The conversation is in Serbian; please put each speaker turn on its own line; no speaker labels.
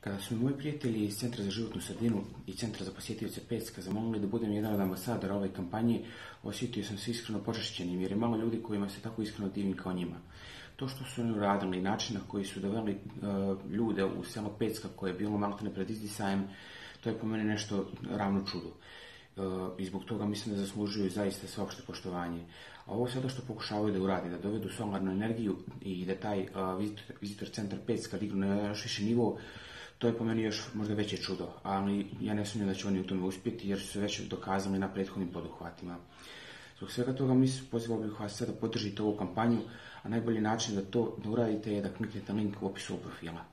Kada su mi moji prijatelji iz Centra za životnu sredinu i Centra za posjetioce Pecka zamolili da budem jedan od ambasadora ove kampanje, osjetio sam se iskreno počašćenim jer je malo ljudi kojima se tako iskreno divim kao njima. To što su oni uradili i način na koji su doveli uh, ljude u selo Pecka koje je bilo malo ne pred izdisajem, to je po meni nešto ravno čudu. Uh, I zbog toga mislim da zaslužuju zaista sveopšte poštovanje. A ovo sada što pokušavaju da urade, da dovedu solarnu energiju i da taj uh, visitor, visitor centar Pecka dignu na još više nivo, to je po meni još možda veće čudo, ali ja ne sumnjam da će oni u tome uspjeti jer su se već dokazali na prethodnim poduhvatima. Zbog svega toga mi pozivao bih vas sada da podržite ovu kampanju, a najbolji način da to da uradite je da kliknete link u opisu ovog profila.